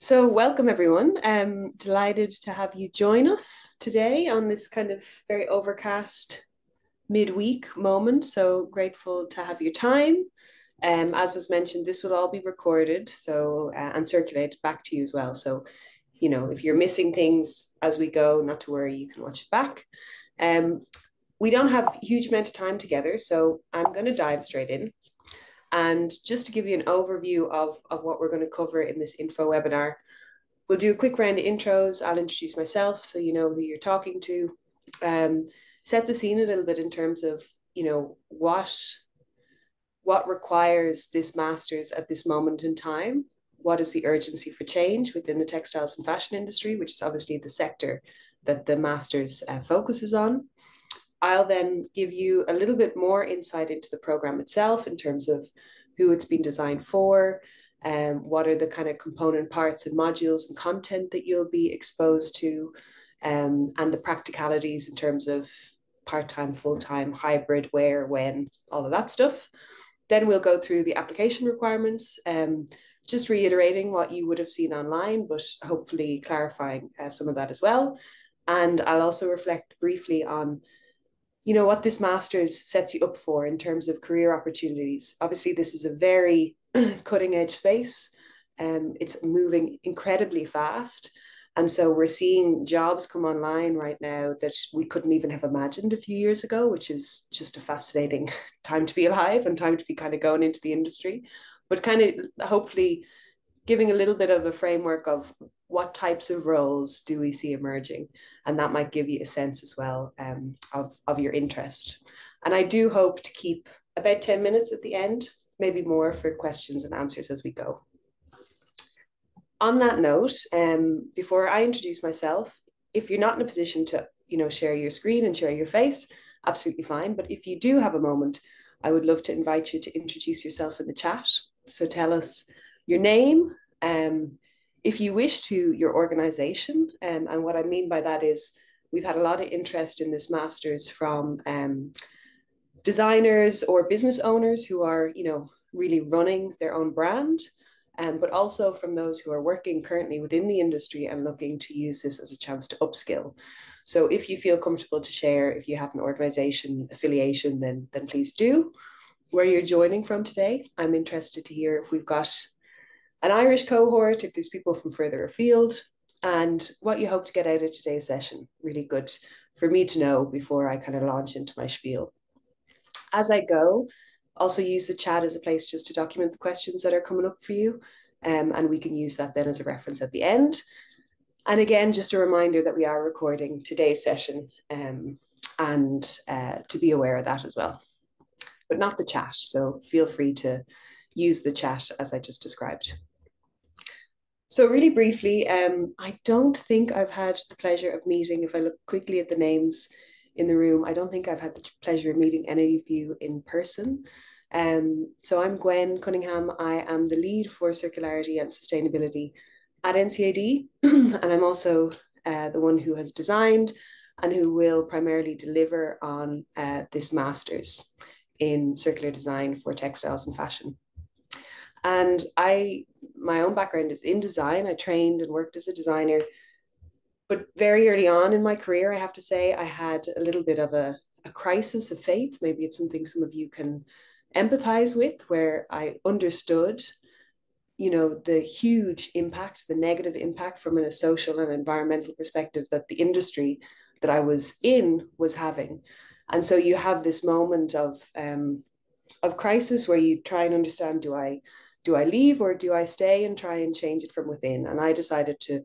So, welcome everyone. Um, delighted to have you join us today on this kind of very overcast midweek moment. So grateful to have your time. Um, as was mentioned, this will all be recorded so uh, and circulated back to you as well. So, you know, if you're missing things as we go, not to worry, you can watch it back. Um, we don't have huge amount of time together, so I'm going to dive straight in. And just to give you an overview of, of what we're going to cover in this info webinar, we'll do a quick round of intros. I'll introduce myself so you know who you're talking to. Um, set the scene a little bit in terms of, you know, what what requires this master's at this moment in time? What is the urgency for change within the textiles and fashion industry, which is obviously the sector that the master's uh, focuses on? I'll then give you a little bit more insight into the program itself in terms of who it's been designed for, um, what are the kind of component parts and modules and content that you'll be exposed to, um, and the practicalities in terms of part-time, full-time, hybrid, where, when, all of that stuff. Then we'll go through the application requirements, um, just reiterating what you would have seen online, but hopefully clarifying uh, some of that as well. And I'll also reflect briefly on you know what this master's sets you up for in terms of career opportunities. Obviously this is a very cutting edge space. And um, it's moving incredibly fast. And so we're seeing jobs come online right now that we couldn't even have imagined a few years ago which is just a fascinating time to be alive and time to be kind of going into the industry. But kind of hopefully giving a little bit of a framework of what types of roles do we see emerging? And that might give you a sense as well um, of, of your interest. And i do hope to keep about 10 minutes at the end maybe more for questions and answers as we go. On that note um, before i introduce myself if you're not in a position to you know share your screen and share your face absolutely fine. But if you do have a moment i would love to invite you to introduce yourself in the chat. So tell us your name um, if you wish to, your organization. Um, and what I mean by that is we've had a lot of interest in this master's from um, designers or business owners who are, you know, really running their own brand. Um, but also from those who are working currently within the industry and looking to use this as a chance to upskill. So if you feel comfortable to share, if you have an organization affiliation, then, then please do. Where you're joining from today, I'm interested to hear if we've got an Irish cohort, if there's people from further afield, and what you hope to get out of today's session. Really good for me to know before I kind of launch into my spiel. As I go, also use the chat as a place just to document the questions that are coming up for you. Um, and we can use that then as a reference at the end. And again, just a reminder that we are recording today's session um, and uh, to be aware of that as well, but not the chat. So feel free to use the chat as I just described. So really briefly, um, I don't think I've had the pleasure of meeting, if I look quickly at the names in the room, I don't think I've had the pleasure of meeting any of you in person. Um, so I'm Gwen Cunningham. I am the lead for circularity and sustainability at NCAD, and I'm also uh, the one who has designed and who will primarily deliver on uh, this master's in circular design for textiles and fashion. And I, my own background is in design. I trained and worked as a designer. But very early on in my career, I have to say, I had a little bit of a, a crisis of faith. Maybe it's something some of you can empathize with, where I understood, you know, the huge impact, the negative impact from a social and environmental perspective that the industry that I was in was having. And so you have this moment of um, of crisis where you try and understand: Do I do I leave or do I stay and try and change it from within? And I decided to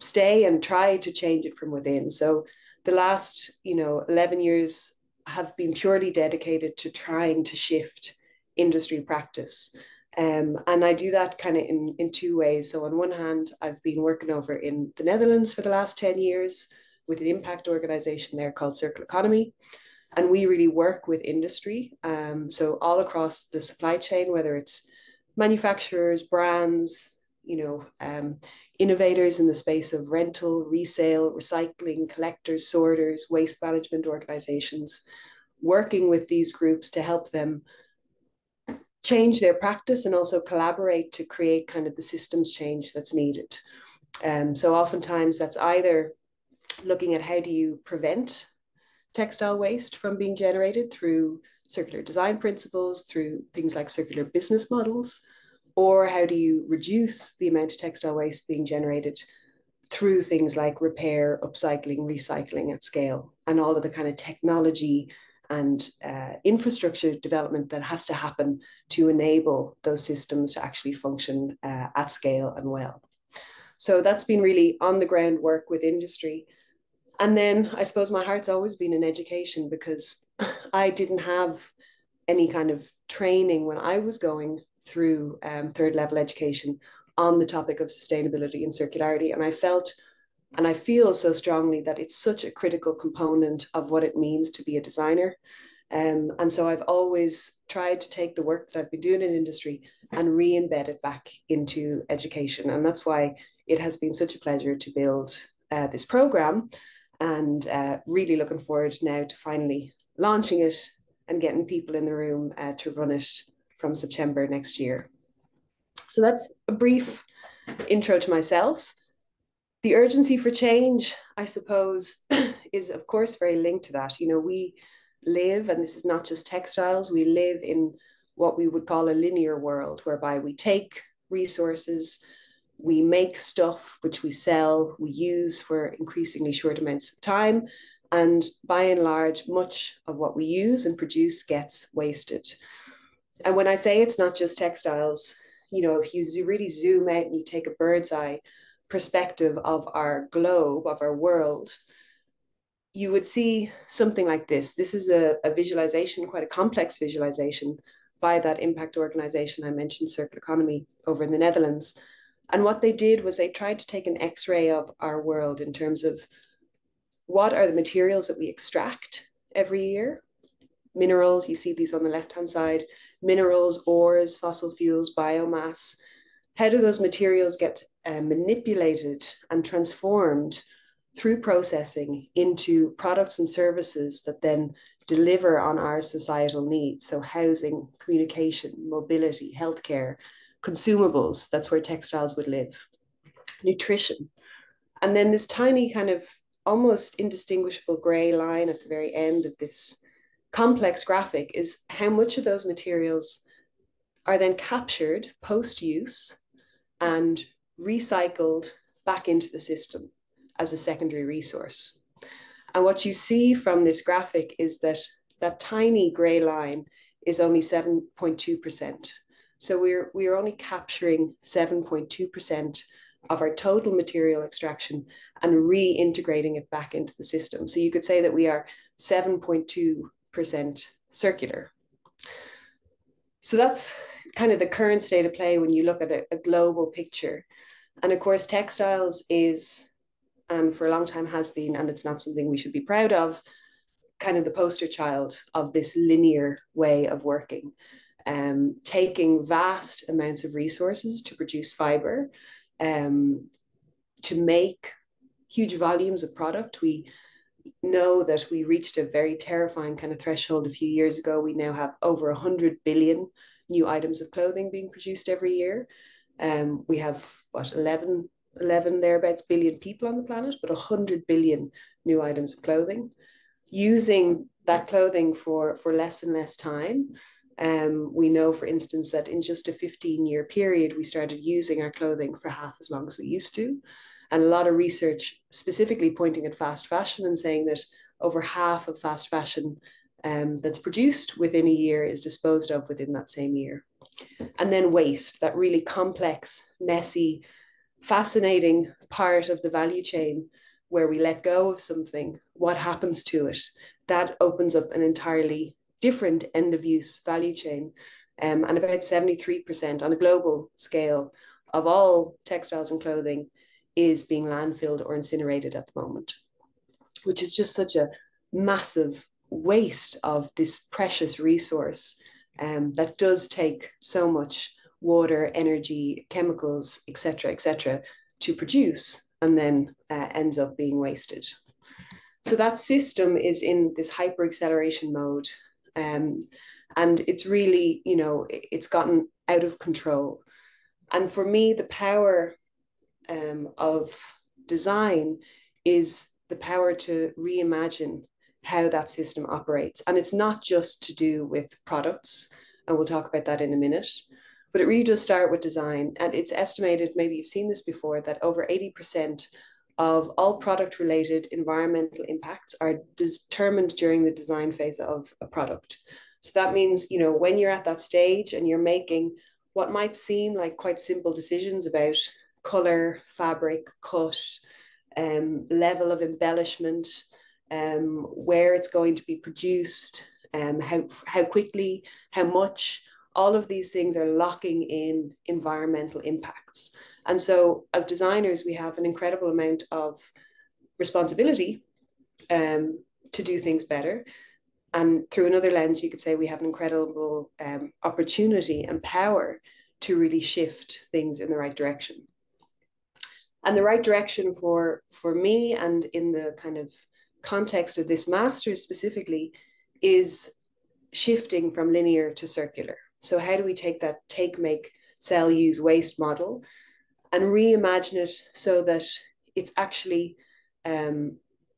stay and try to change it from within. So the last, you know, 11 years have been purely dedicated to trying to shift industry practice. Um, and I do that kind of in, in two ways. So, on one hand, I've been working over in the Netherlands for the last 10 years with an impact organization there called Circle Economy. And we really work with industry. Um, so, all across the supply chain, whether it's manufacturers, brands, you know, um, innovators in the space of rental, resale, recycling, collectors, sorters, waste management organizations, working with these groups to help them change their practice and also collaborate to create kind of the systems change that's needed. Um, so oftentimes that's either looking at how do you prevent textile waste from being generated through circular design principles, through things like circular business models, or how do you reduce the amount of textile waste being generated through things like repair, upcycling, recycling at scale, and all of the kind of technology and uh, infrastructure development that has to happen to enable those systems to actually function uh, at scale and well. So that's been really on the ground work with industry. And then I suppose my heart's always been in education because I didn't have any kind of training when I was going through um, third level education on the topic of sustainability and circularity. And I felt and I feel so strongly that it's such a critical component of what it means to be a designer. Um, and so I've always tried to take the work that I've been doing in industry and re-embed it back into education. And that's why it has been such a pleasure to build uh, this program and uh, really looking forward now to finally launching it and getting people in the room uh, to run it from September next year. So that's a brief intro to myself the urgency for change, I suppose, is of course very linked to that. You know, we live, and this is not just textiles, we live in what we would call a linear world, whereby we take resources, we make stuff which we sell, we use for increasingly short amounts of time. And by and large, much of what we use and produce gets wasted. And when I say it's not just textiles, you know, if you really zoom out and you take a bird's eye perspective of our globe, of our world, you would see something like this. This is a, a visualization, quite a complex visualization by that impact organization I mentioned, Circular Economy, over in the Netherlands. And what they did was they tried to take an x ray of our world in terms of what are the materials that we extract every year. Minerals, you see these on the left hand side, minerals, ores, fossil fuels, biomass. How do those materials get uh, manipulated and transformed through processing into products and services that then deliver on our societal needs. So, housing, communication, mobility, healthcare, consumables, that's where textiles would live, nutrition. And then this tiny kind of almost indistinguishable gray line at the very end of this complex graphic is how much of those materials are then captured post use and recycled back into the system as a secondary resource. And what you see from this graphic is that that tiny gray line is only 7.2%. So we're, we're only capturing 7.2% of our total material extraction and reintegrating it back into the system. So you could say that we are 7.2% circular. So that's kind of the current state of play when you look at a, a global picture. And of course, textiles is, and for a long time has been, and it's not something we should be proud of, kind of the poster child of this linear way of working. Um, taking vast amounts of resources to produce fiber, um, to make huge volumes of product. We know that we reached a very terrifying kind of threshold a few years ago. We now have over 100 billion new items of clothing being produced every year. Um, we have what 11, 11 thereabouts billion people on the planet, but 100 billion new items of clothing. Using that clothing for, for less and less time. Um, we know, for instance, that in just a 15 year period, we started using our clothing for half as long as we used to. And a lot of research specifically pointing at fast fashion and saying that over half of fast fashion um, that's produced within a year is disposed of within that same year. And then waste, that really complex, messy, fascinating part of the value chain where we let go of something, what happens to it? That opens up an entirely different end of use value chain. Um, and about 73% on a global scale of all textiles and clothing is being landfilled or incinerated at the moment, which is just such a massive waste of this precious resource um, that does take so much water, energy, chemicals, etc., etc., to produce, and then uh, ends up being wasted. So that system is in this hyper acceleration mode. Um, And it's really, you know, it's gotten out of control. And for me, the power um, of design is the power to reimagine how that system operates. And it's not just to do with products, and we'll talk about that in a minute, but it really does start with design. And it's estimated, maybe you've seen this before, that over 80% of all product related environmental impacts are determined during the design phase of a product. So that means, you know, when you're at that stage and you're making what might seem like quite simple decisions about color, fabric, cut, um, level of embellishment, um, where it's going to be produced, um, how, how quickly, how much, all of these things are locking in environmental impacts. And so, as designers, we have an incredible amount of responsibility um, to do things better. And through another lens, you could say we have an incredible um, opportunity and power to really shift things in the right direction. And the right direction for for me, and in the kind of context of this master's specifically, is shifting from linear to circular. So how do we take that take, make, sell, use, waste model and reimagine it so that it's actually um,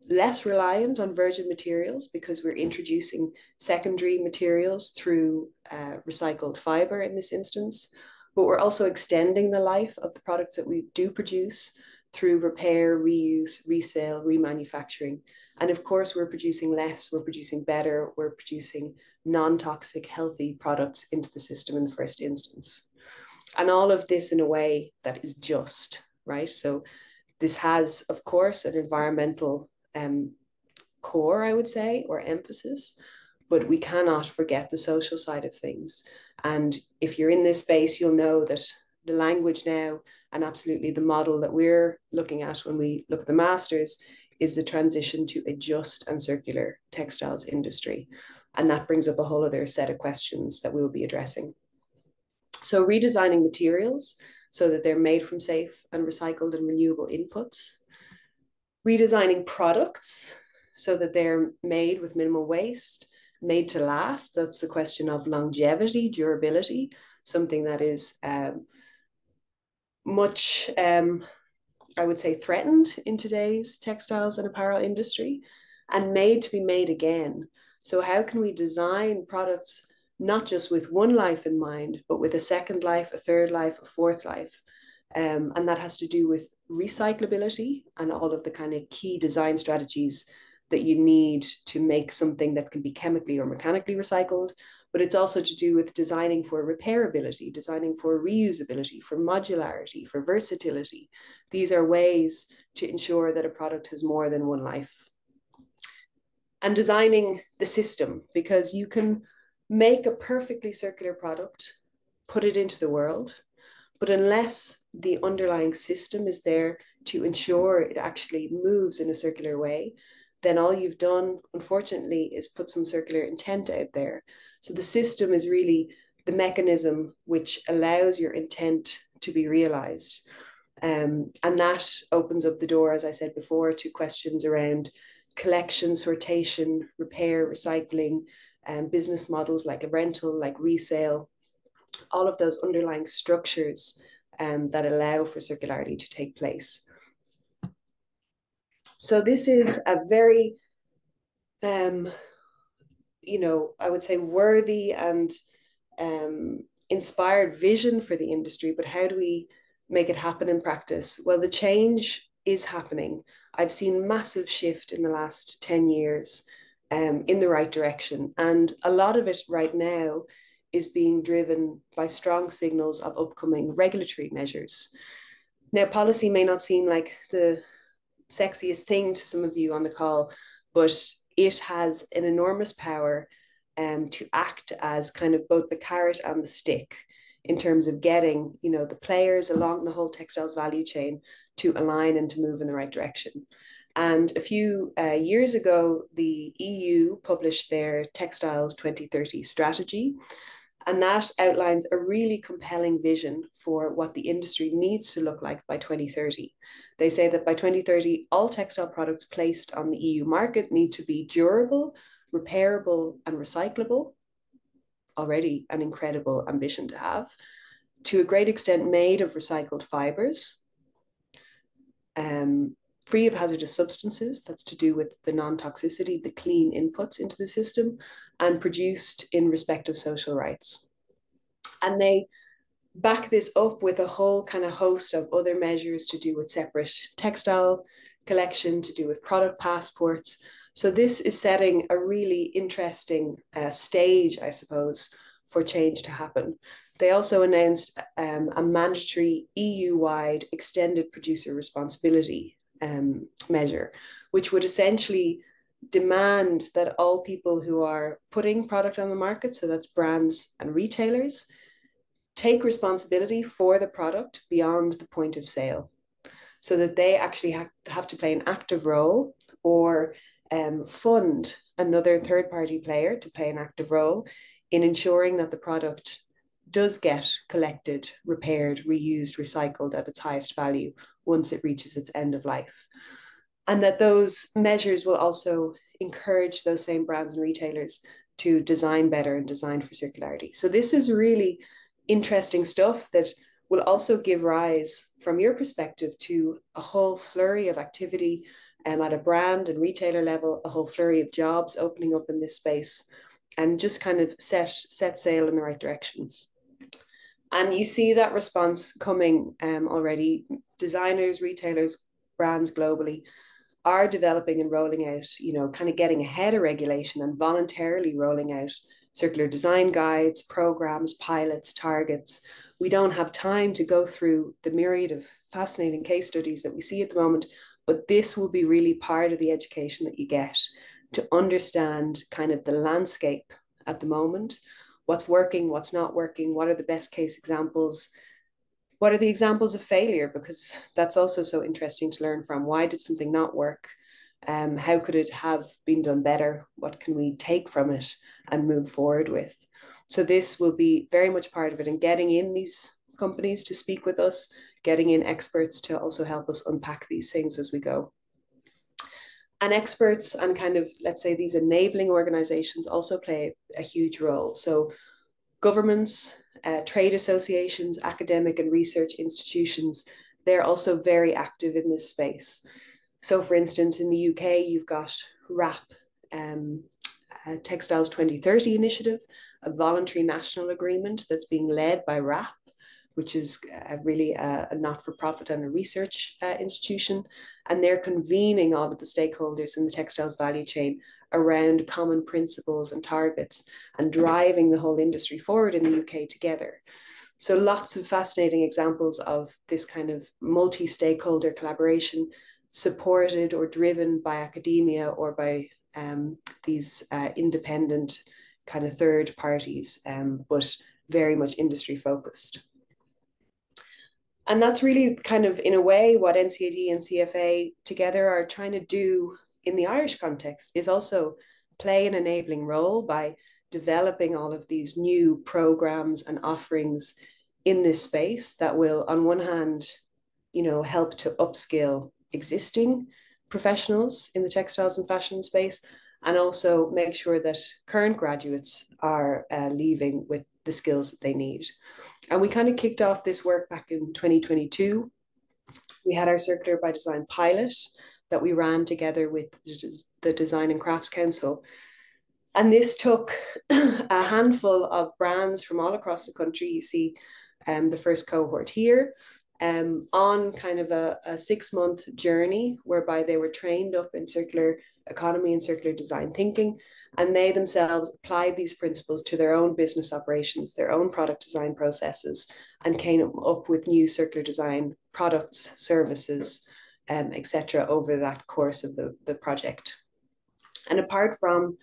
less reliant on virgin materials because we're introducing secondary materials through uh, recycled fiber in this instance, but we're also extending the life of the products that we do produce through repair, reuse, resale, remanufacturing. And of course, we're producing less, we're producing better, we're producing non toxic, healthy products into the system in the first instance. And all of this in a way that is just, right? So, this has, of course, an environmental um, core, I would say, or emphasis, but we cannot forget the social side of things. And if you're in this space, you'll know that the language now and absolutely the model that we're looking at when we look at the masters is the transition to a just and circular textiles industry. And that brings up a whole other set of questions that we'll be addressing. So redesigning materials so that they're made from safe and recycled and renewable inputs. Redesigning products so that they're made with minimal waste, made to last. That's the question of longevity, durability, something that is um, much, um, I would say, threatened in today's textiles and apparel industry and made to be made again. So, how can we design products not just with one life in mind, but with a second life, a third life, a fourth life? Um, and that has to do with recyclability and all of the kind of key design strategies that you need to make something that can be chemically or mechanically recycled, but it's also to do with designing for repairability, designing for reusability, for modularity, for versatility. These are ways to ensure that a product has more than one life. And designing the system, because you can make a perfectly circular product, put it into the world, but unless the underlying system is there to ensure it actually moves in a circular way, then all you've done, unfortunately, is put some circular intent out there. So the system is really the mechanism which allows your intent to be realized. Um, and that opens up the door, as I said before, to questions around collection, sortation, repair, recycling, um, business models like a rental, like resale, all of those underlying structures um, that allow for circularity to take place. So this is a very, um, you know, I would say worthy and um, inspired vision for the industry, but how do we make it happen in practice? Well, the change is happening. I've seen massive shift in the last 10 years um, in the right direction. And a lot of it right now is being driven by strong signals of upcoming regulatory measures. Now, policy may not seem like the sexiest thing to some of you on the call, but it has an enormous power um, to act as kind of both the carrot and the stick in terms of getting you know the players along the whole textiles value chain to align and to move in the right direction. And a few uh, years ago the eu published their textiles 2030 strategy and that outlines a really compelling vision for what the industry needs to look like by 2030. They say that by 2030, all textile products placed on the EU market need to be durable, repairable, and recyclable. already an incredible ambition to have, to a great extent made of recycled fibers, um, free of hazardous substances, that's to do with the non toxicity, the clean inputs into the system, and produced in respect of social rights. And they back this up with a whole kind of host of other measures to do with separate textile collection, to do with product passports. So this is setting a really interesting uh, stage, I suppose, for change to happen. They also announced um, a mandatory EU-wide extended producer responsibility um, measure, which would essentially demand that all people who are putting product on the market, so that's brands and retailers, take responsibility for the product beyond the point of sale so that they actually ha- have to play an active role or um, fund another third party player to play an active role in ensuring that the product does get collected, repaired, reused, recycled at its highest value once it reaches its end of life. And that those measures will also encourage those same brands and retailers to design better and design for circularity. So, this is really interesting stuff that will also give rise, from your perspective, to a whole flurry of activity um, at a brand and retailer level, a whole flurry of jobs opening up in this space, and just kind of set set sail in the right direction. And you see that response coming um, already. Designers, retailers, brands globally are developing and rolling out, you know, kind of getting ahead of regulation and voluntarily rolling out circular design guides, programs, pilots, targets. We don't have time to go through the myriad of fascinating case studies that we see at the moment, but this will be really part of the education that you get to understand kind of the landscape at the moment what's working, what's not working, what are the best case examples, what are the examples of failure? Because that's also so interesting to learn from. Why did something not work? Um, how could it have been done better? What can we take from it and move forward with? So this will be very much part of it and getting in these companies to speak with us getting in experts to also help us unpack these things as we go. And experts and kind of let's say these enabling organizations also play a huge role. So governments uh, trade associations, academic and research institutions, they're also very active in this space. So, for instance, in the UK, you've got WRAP, um, uh, Textiles 2030 initiative, a voluntary national agreement that's being led by WRAP, which is really a, a not for profit and a research uh, institution. And they're convening all of the stakeholders in the textiles value chain around common principles and targets and driving the whole industry forward in the UK together. So, lots of fascinating examples of this kind of multi stakeholder collaboration supported or driven by academia or by um, these uh, independent kind of third parties, um, but very much industry focused. And that's really kind of, in a way, what NCAD and CFA together are trying to do in the Irish context is also play an enabling role by developing all of these new programs and offerings in this space that will on one hand you know help to upskill existing professionals in the textiles and fashion space and also make sure that current graduates are uh, leaving with the skills that they need. And we kind of kicked off this work back in 2022 we had our circular by design pilot that we ran together with the Design and Crafts Council. And this took a handful of brands from all across the country. You see um, the first cohort here um, on kind of a, a six month journey whereby they were trained up in circular economy and circular design thinking. And they themselves applied these principles to their own business operations, their own product design processes, and came up with new circular design products, services, um, etc. over that course of the, the project. And apart from,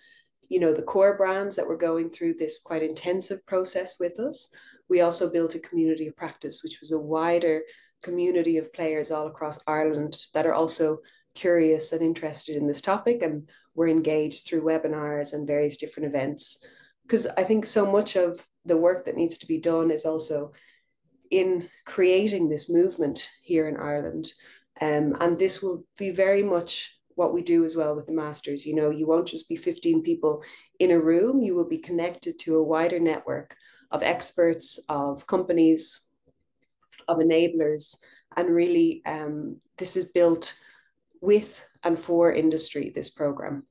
you know, the core brands that were going through this quite intensive process with us, we also built a community of practice, which was a wider community of players all across Ireland that are also curious and interested in this topic and were engaged through webinars and various different events. Because I think so much of the work that needs to be done is also in creating this movement here in Ireland um, and this will be very much what we do as well with the masters. You know, you won't just be 15 people in a room, you will be connected to a wider network of experts, of companies, of enablers. And really, um, this is built with and for industry, this program.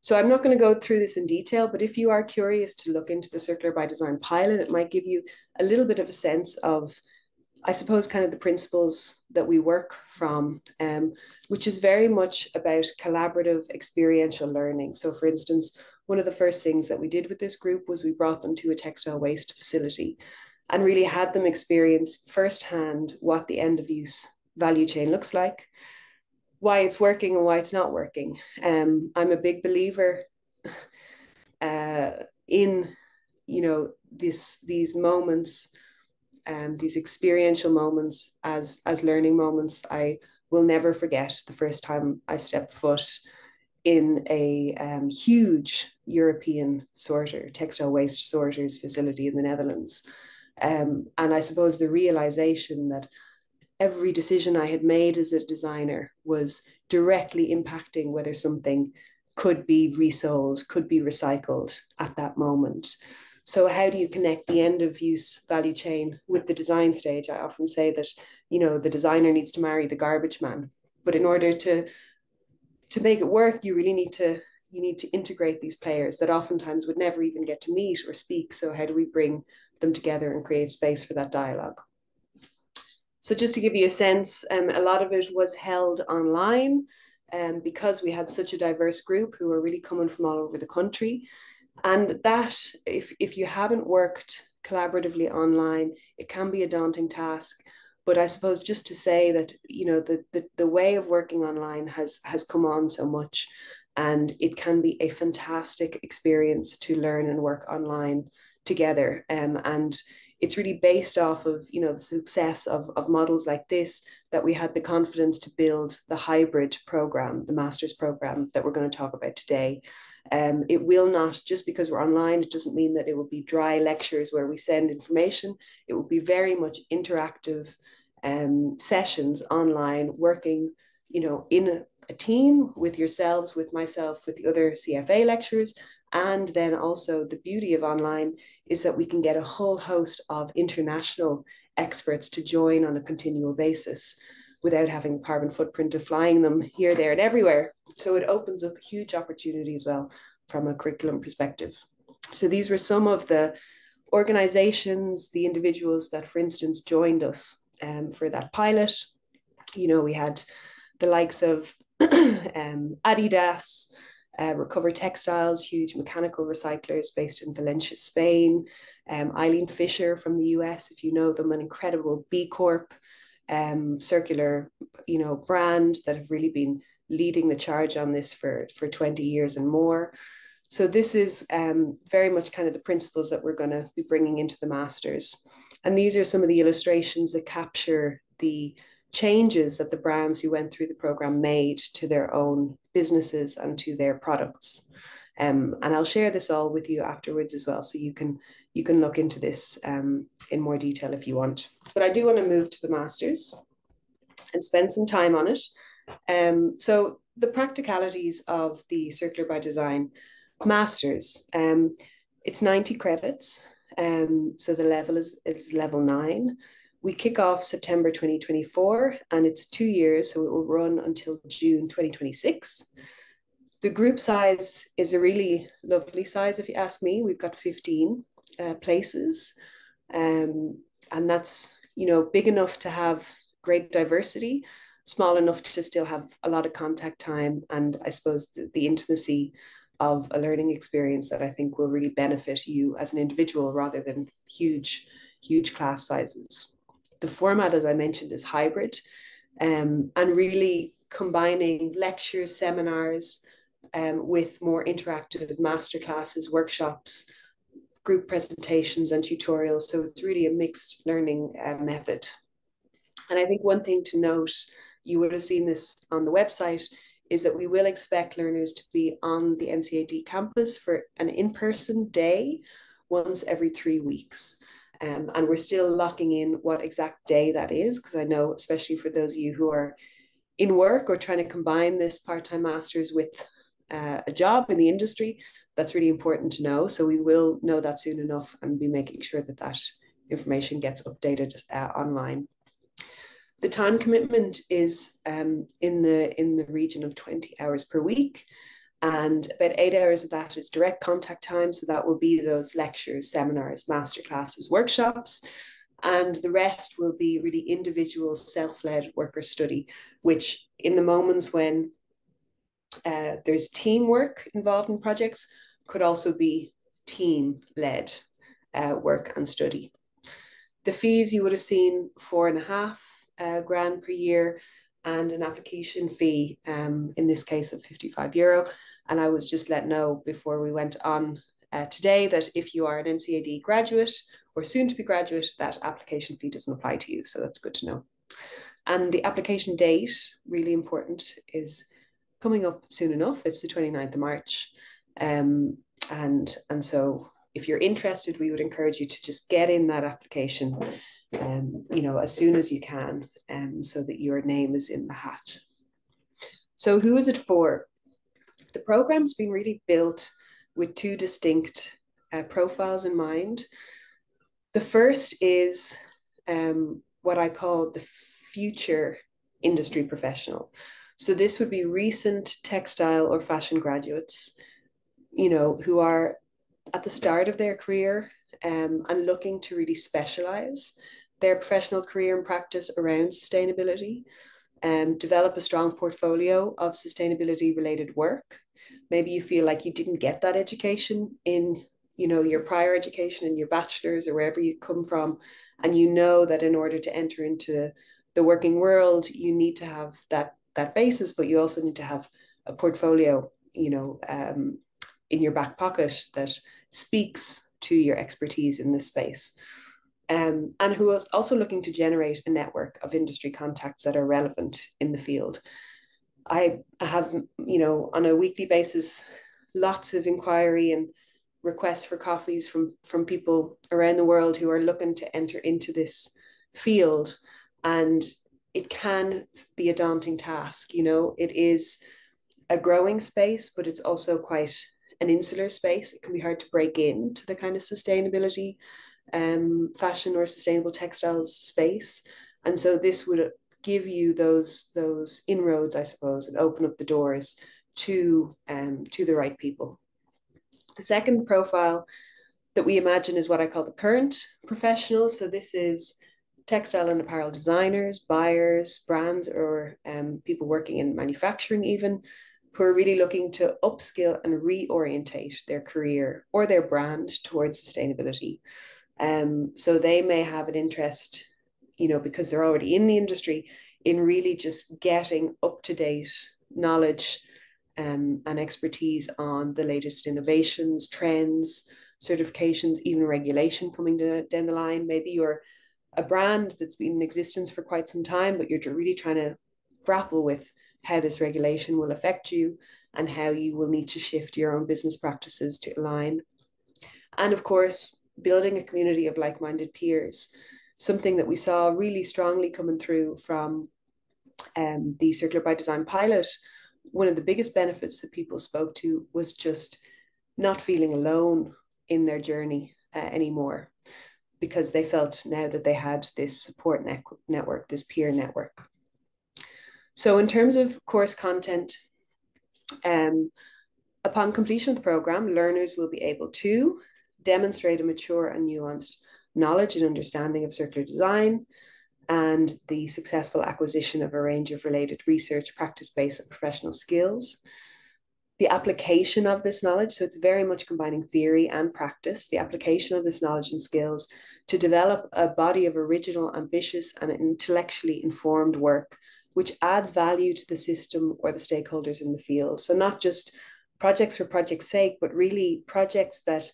So I'm not going to go through this in detail, but if you are curious to look into the Circular by Design pilot, it might give you a little bit of a sense of, I suppose, kind of the principles that we work from, um, which is very much about collaborative experiential learning. So for instance, one of the first things that we did with this group was we brought them to a textile waste facility and really had them experience firsthand what the end of use value chain looks like why it's working and why it's not working. Um, I'm a big believer uh, in, you know, this these moments, um, these experiential moments as as learning moments. I will never forget the first time I stepped foot in a um, huge European sorter, textile waste sorters facility in the Netherlands. Um, and I suppose the realization that every decision I had made as a designer was directly impacting whether something could be resold, could be recycled at that moment. So how do you connect the end of use value chain with the design stage? I often say that, you know, the designer needs to marry the garbage man. But in order to to make it work, you really need to you need to integrate these players that oftentimes would never even get to meet or speak. So how do we bring them together and create space for that dialogue? So just to give you a sense, um, a lot of it was held online um, because we had such a diverse group who were really coming from all over the country. And that, if, if you haven't worked collaboratively online, it can be a daunting task. But I suppose just to say that, you know, the, the, the way of working online has, has come on so much and it can be a fantastic experience to learn and work online together. Um, and it's really based off of you know the success of, of models like this that we had the confidence to build the hybrid program the master's program that we're going to talk about today um, it will not just because we're online it doesn't mean that it will be dry lectures where we send information it will be very much interactive um, sessions online working you know in a, a team with yourselves with myself with the other cfa lecturers and then also the beauty of online is that we can get a whole host of international experts to join on a continual basis without having carbon footprint of flying them here, there, and everywhere. So it opens up huge opportunity as well from a curriculum perspective. So these were some of the organizations, the individuals that, for instance, joined us um, for that pilot. You know, we had the likes of um, Adidas, uh, Recover Textiles, huge mechanical recyclers based in Valencia, Spain. Um, Eileen Fisher from the US, if you know them, an incredible B Corp um, circular, you know, brand that have really been leading the charge on this for, for 20 years and more. So this is um, very much kind of the principles that we're going to be bringing into the masters. And these are some of the illustrations that capture the changes that the brands who went through the program made to their own businesses and to their products. Um, and I'll share this all with you afterwards as well, so you can you can look into this um, in more detail if you want. But I do want to move to the masters and spend some time on it. Um, so the practicalities of the Circular by Design masters. Um, it's 90 credits. Um, so the level is, is level nine. We kick off September 2024 and it's two years, so it will run until June 2026. The group size is a really lovely size, if you ask me. We've got 15 uh, places, um, and that's you know big enough to have great diversity, small enough to still have a lot of contact time, and I suppose the, the intimacy of a learning experience that I think will really benefit you as an individual rather than huge, huge class sizes the format, as I mentioned, is hybrid um, and really combining lectures, seminars um, with more interactive masterclasses, workshops, group presentations, and tutorials. So it's really a mixed learning uh, method. And I think one thing to note, you would have seen this on the website, is that we will expect learners to be on the NCAD campus for an in person day once every three weeks. Um, and we're still locking in what exact day that is, because I know, especially for those of you who are in work or trying to combine this part-time master's with uh, a job in the industry, that's really important to know. So we will know that soon enough and be making sure that that information gets updated uh, online. The time commitment is um, in the in the region of 20 hours per week. And about eight hours of that is direct contact time. So that will be those lectures, seminars, masterclasses, workshops. And the rest will be really individual self led worker study, which in the moments when uh, there's teamwork involved in projects, could also be team led uh, work and study. The fees you would have seen four and a half uh, grand per year and an application fee, um, in this case of 55 euro. And I was just let know before we went on uh, today that if you are an NCAD graduate or soon to be graduate, that application fee doesn't apply to you. So that's good to know. And the application date, really important, is coming up soon enough. It's the 29th of March. Um, and, and so if you're interested, we would encourage you to just get in that application, um, you know, as soon as you can, um, so that your name is in the hat. So who is it for? The program's been really built with two distinct uh, profiles in mind. The first is um, what I call the future industry professional. So this would be recent textile or fashion graduates, you know, who are at the start of their career um, and looking to really specialize their professional career and practice around sustainability, um, develop a strong portfolio of sustainability related work. Maybe you feel like you didn't get that education in you know your prior education and your bachelor's or wherever you come from and you know that in order to enter into the working world you need to have that that basis but you also need to have a portfolio you know um, in your back pocket that speaks to your expertise in this space. Um, and who is also looking to generate a network of industry contacts that are relevant in the field. I have, you know, on a weekly basis, lots of inquiry and requests for coffees from from people around the world who are looking to enter into this field, and it can be a daunting task. You know, it is a growing space, but it's also quite an insular space. It can be hard to break into the kind of sustainability um, fashion or sustainable textiles space. And so this would give you those those inroads, I suppose, and open up the doors to um, to the right people. The second profile that we imagine is what I call the current professional. So this is textile and apparel designers, buyers, brands, or um, people working in manufacturing, even who are really looking to upskill and reorientate their career or their brand towards sustainability. Um, so they may have an interest, you know, because they're already in the industry, in really just getting up to date knowledge um, and expertise on the latest innovations, trends, certifications, even regulation coming to, down the line. Maybe you're a brand that's been in existence for quite some time, but you're really trying to grapple with how this regulation will affect you and how you will need to shift your own business practices to align. And of course, building a community of like minded peers, something that we saw really strongly coming through from um, the Circular by Design pilot. One of the biggest benefits that people spoke to was just not feeling alone in their journey uh, anymore because they felt now that they had this support ne- network, this peer network. So in terms of course content, um, upon completion of the program, learners will be able to demonstrate a mature and nuanced knowledge and understanding of circular design and the successful acquisition of a range of related research, practice-based and professional skills. The application of this knowledge, so it's very much combining theory and practice, the application of this knowledge and skills to develop a body of original, ambitious, and intellectually informed work which adds value to the system or the stakeholders in the field. So not just projects for project's sake, but really projects that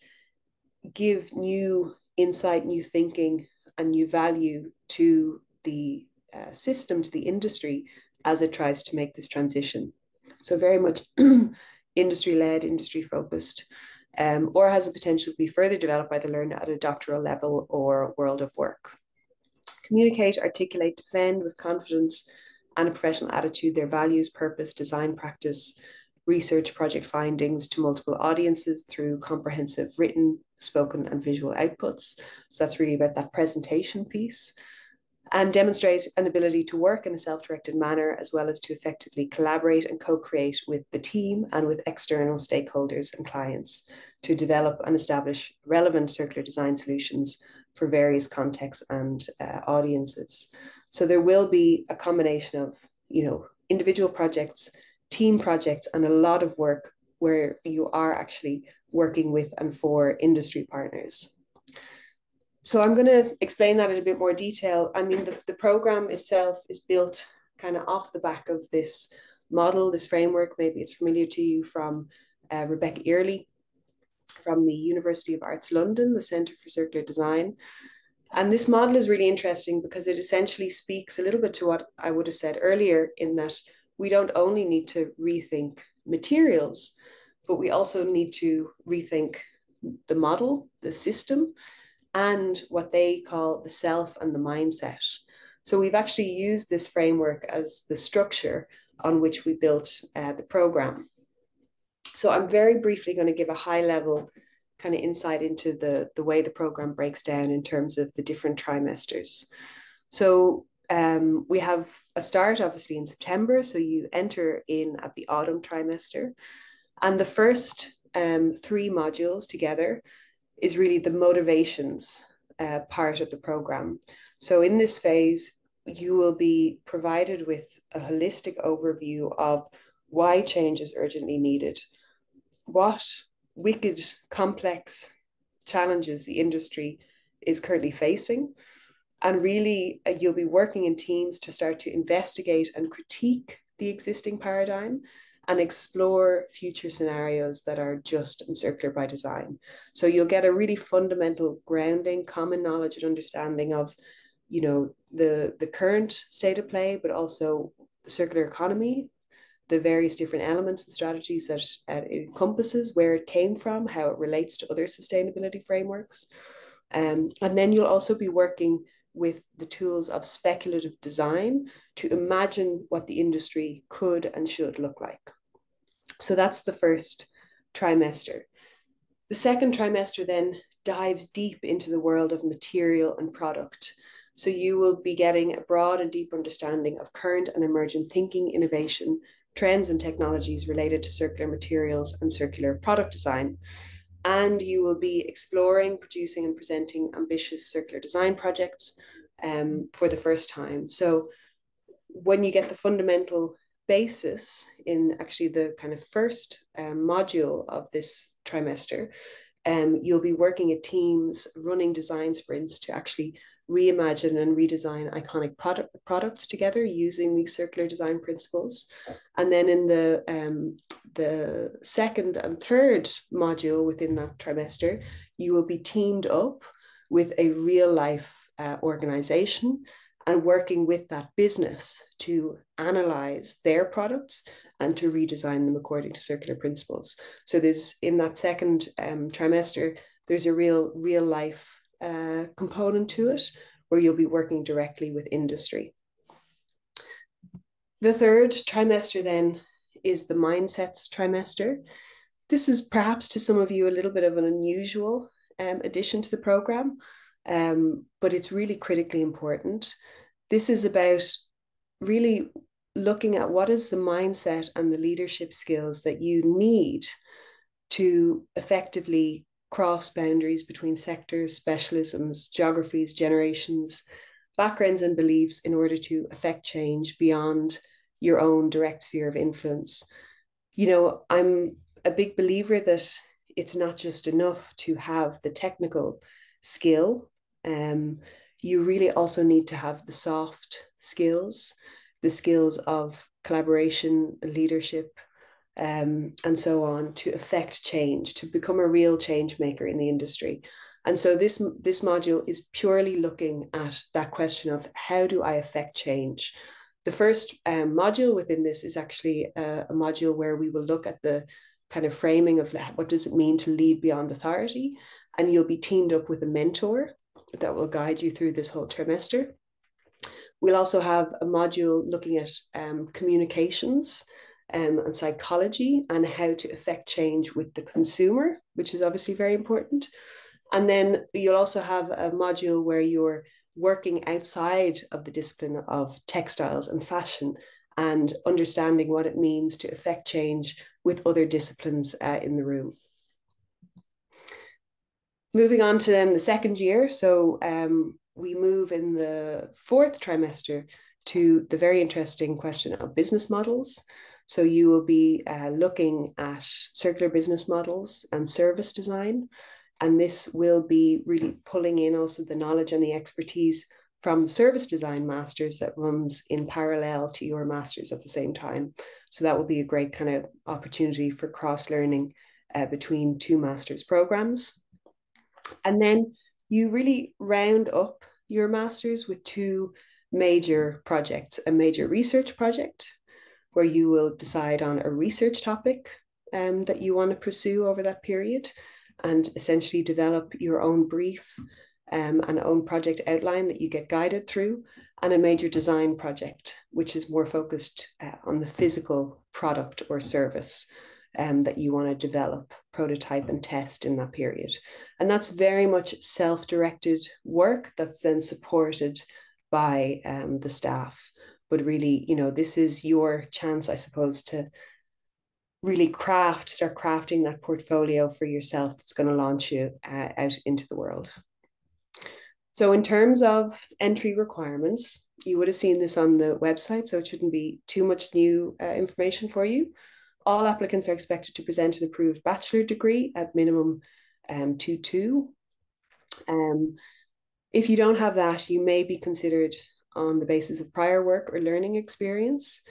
give new insight, new thinking, and new value to the uh, system, to the industry as it tries to make this transition. So very much industry led, industry focused, um, or has the potential to be further developed by the learner at a doctoral level or world of work. Communicate, articulate, defend with confidence and a professional attitude, their values, purpose, design practice, research project findings to multiple audiences through comprehensive written, spoken, and visual outputs. So that's really about that presentation piece. And demonstrate an ability to work in a self directed manner, as well as to effectively collaborate and co create with the team and with external stakeholders and clients to develop and establish relevant circular design solutions for various contexts and uh, audiences. So there will be a combination of, you know, individual projects, team projects, and a lot of work where you are actually working with and for industry partners. So I'm going to explain that in a bit more detail. I mean, the, the program itself is built kind of off the back of this model, this framework. Maybe it's familiar to you from uh, Rebecca Earley from the University of Arts London, the Centre for Circular Design. And this model is really interesting because it essentially speaks a little bit to what I would have said earlier, in that we don't only need to rethink materials, but we also need to rethink the model, the system, and what they call the self and the mindset. So we've actually used this framework as the structure on which we built uh, the program. So I'm very briefly going to give a high level kind of insight into the, the way the program breaks down in terms of the different trimesters. So um, we have a start obviously in September. So you enter in at the autumn trimester. And the first um, three modules together is really the motivations uh, part of the program. So in this phase, you will be provided with a holistic overview of why change is urgently needed, what wicked, complex challenges the industry is currently facing. And really, uh, you'll be working in teams to start to investigate and critique the existing paradigm and explore future scenarios that are just and circular by design. So you'll get a really fundamental grounding, common knowledge and understanding of, you know, the the current state of play, but also the circular economy, the various different elements and strategies that it encompasses, where it came from, how it relates to other sustainability frameworks. Um, and then you'll also be working with the tools of speculative design to imagine what the industry could and should look like. So that's the first trimester. The second trimester then dives deep into the world of material and product. So you will be getting a broad and deep understanding of current and emergent thinking, innovation, trends and technologies related to circular materials and circular product design. And you will be exploring, producing, and presenting ambitious circular design projects um, for the first time. So, when you get the fundamental basis in actually the kind of first um, module of this trimester, um, you'll be working at teams running design sprints to actually reimagine and redesign iconic product products together using these circular design principles. And then in the um, the second and third module within that trimester, you will be teamed up with a real life uh, organization and working with that business to analyze their products and to redesign them according to circular principles. So there's in that second um, trimester, there's a real real life uh, component to it where you'll be working directly with industry. The third trimester then is the mindsets trimester. This is perhaps to some of you a little bit of an unusual um, addition to the program, um, but it's really critically important. This is about really looking at what is the mindset and the leadership skills that you need to effectively cross boundaries between sectors, specialisms, geographies, generations, backgrounds, and beliefs in order to affect change beyond your own direct sphere of influence. You know, I'm a big believer that it's not just enough to have the technical skill. Um, you really also need to have the soft skills, the skills of collaboration, leadership, um, and so on to affect change, to become a real change maker in the industry. And so this this module is purely looking at that question of how do I affect change. The first um, module within this is actually a, a module where we will look at the kind of framing of what does it mean to lead beyond authority, and you'll be teamed up with a mentor that will guide you through this whole trimester. We'll also have a module looking at um, communications um, and psychology and how to affect change with the consumer, which is obviously very important. And then you'll also have a module where you're working outside of the discipline of textiles and fashion and understanding what it means to affect change with other disciplines uh, in the room. Moving on to then the second year. So um, we move in the fourth trimester to the very interesting question of business models. So you will be uh, looking at circular business models and service design. And this will be really pulling in also the knowledge and the expertise from the service design masters that runs in parallel to your masters at the same time. So that will be a great kind of opportunity for cross learning uh, between two masters programs. And then you really round up your masters with two major projects a major research project, where you will decide on a research topic um, that you want to pursue over that period and essentially develop your own brief um, an own project outline that you get guided through, and a major design project, which is more focused uh, on the physical product or service um, that you want to develop, prototype, and test in that period. And that's very much self directed work that's then supported by um, the staff. But really, you know, this is your chance, I suppose, to really craft, start crafting that portfolio for yourself that's going to launch you uh, out into the world. So, in terms of entry requirements, you would have seen this on the website, so it shouldn't be too much new uh, information for you. All applicants are expected to present an approved bachelor degree at minimum um, 2 2. Um, if you don't have that, you may be considered on the basis of prior work or learning experience.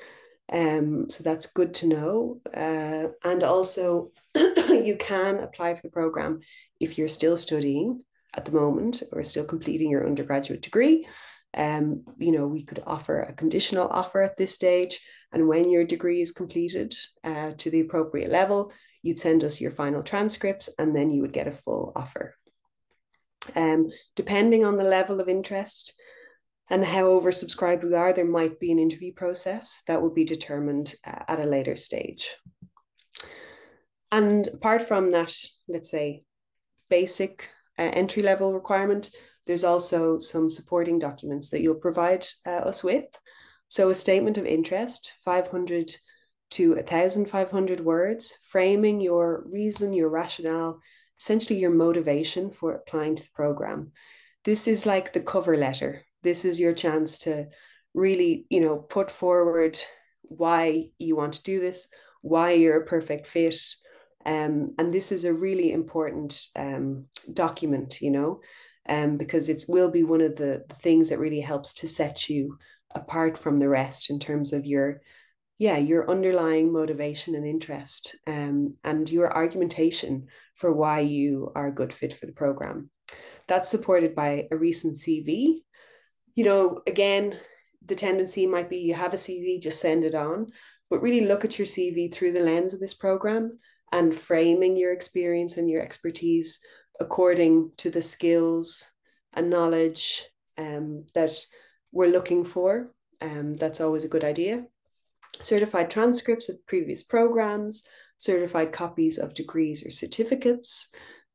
Um, so that's good to know. Uh, and also, you can apply for the program if you're still studying at the moment or still completing your undergraduate degree. Um, you know, we could offer a conditional offer at this stage. And when your degree is completed uh, to the appropriate level, you'd send us your final transcripts and then you would get a full offer. Um, depending on the level of interest and how oversubscribed we are, there might be an interview process that will be determined uh, at a later stage. And apart from that, let's say, basic uh, entry level requirement, there's also some supporting documents that you'll provide uh, us with. So a statement of interest, 500 to 1,500 words, framing your reason, your rationale, essentially your motivation for applying to the program. This is like the cover letter. This is your chance to really, you know, put forward why you want to do this, why you're a perfect fit, um, and this is a really important um, document, you know, um, because it will be one of the, the things that really helps to set you apart from the rest in terms of your yeah your underlying motivation and interest um, and your argumentation for why you are a good fit for the program. That's supported by a recent cv you know again the tendency might be you have a cv just send it on but really look at your cv through the lens of this program and framing your experience and your expertise according to the skills and knowledge um, that we're looking for. Um, that's always a good idea. Certified transcripts of previous programs, certified copies of degrees or certificates,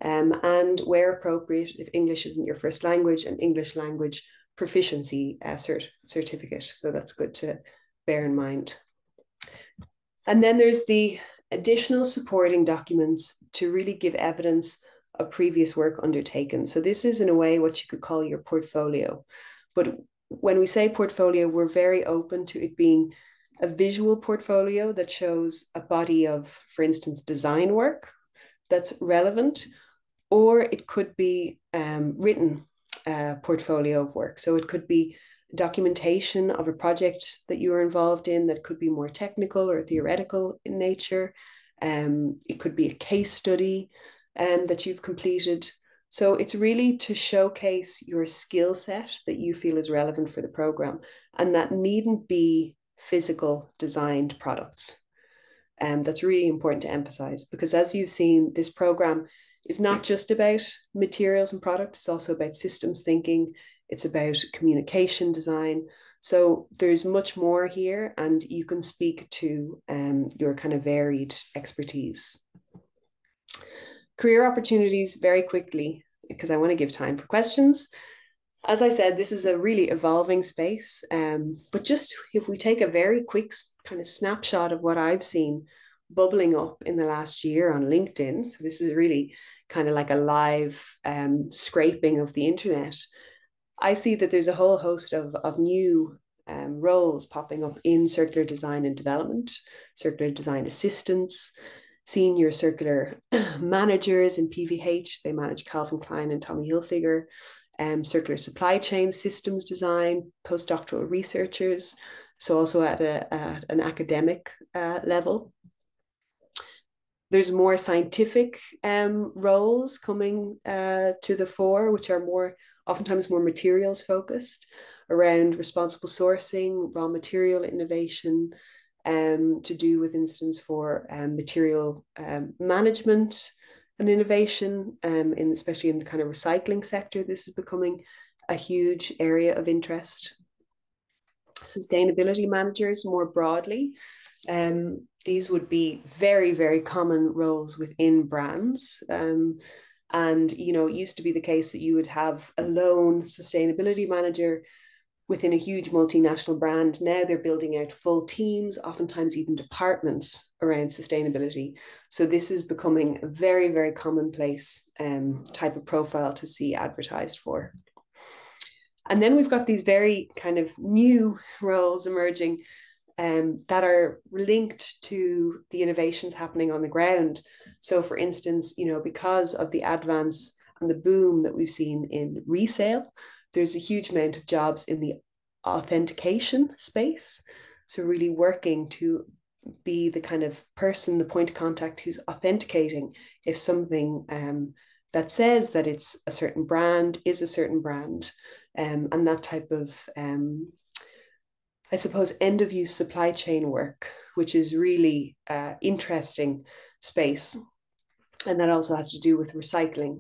um, and where appropriate, if English isn't your first language, an English language proficiency uh, cert- certificate. So that's good to bear in mind. And then there's the additional supporting documents to really give evidence of previous work undertaken. So this is in a way what you could call your portfolio. But when we say portfolio, we're very open to it being a visual portfolio that shows a body of, for instance, design work that's relevant, or it could be um, written portfolio of work. So it could be documentation of a project that you were involved in that could be more technical or theoretical in nature. Um, it could be a case study um, that you've completed. So it's really to showcase your skill set that you feel is relevant for the program, and that needn't be physical designed products. And um, that's really important to emphasize because, as you've seen, this program is not just about materials and products, it's also about systems thinking, it's about communication design. So there's much more here, and you can speak to um, your kind of varied expertise. Career opportunities very quickly, because I want to give time for questions. As I said, this is a really evolving space. Um, but just if we take a very quick kind of snapshot of what I've seen bubbling up in the last year on LinkedIn, so this is really kind of like a live um, scraping of the internet. I see that there's a whole host of, of new um, roles popping up in circular design and development, circular design assistants, senior circular managers in PVH. They manage Calvin Klein and Tommy Hilfiger, um, circular supply chain systems design, postdoctoral researchers. So also at, a, an academic uh, level. There's more scientific um, roles coming uh, to the fore, which are more oftentimes more materials focused around responsible sourcing, raw material innovation, um, to do with instance for um, material um, management and innovation, um, in especially in the kind of recycling sector. This is becoming a huge area of interest. Sustainability managers more broadly. Um, these would be very, very common roles within brands. Um, and, you know, it used to be the case that you would have a lone sustainability manager within a huge multinational brand. Now they're building out full teams, oftentimes even departments around sustainability. So this is becoming a very, very commonplace um, type of profile to see advertised for. And then we've got these very kind of new roles emerging um, that are linked to the innovations happening on the ground. So, for instance, you know, because of the advance and the boom that we've seen in resale, there's a huge amount of jobs in the authentication space. So, really working to be the kind of person, the point of contact who's authenticating if something um, that says that it's a certain brand is a certain brand, um, and that type of um, I suppose, end of use supply chain work, which is really uh, interesting space. And that also has to do with recycling.